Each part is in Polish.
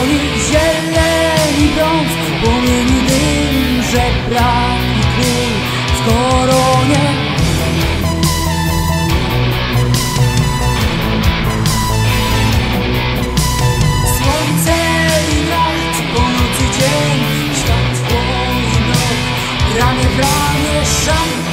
dłoni zieleni brąz Płomieni dym, że brak i kryj w koronie. Słońce i noc, po nocy dzień Światło i noc, ramię w ramię szampan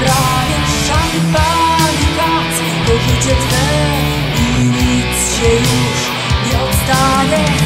Wybrajesz szampani kac To życie twe i nic się już nie odstanie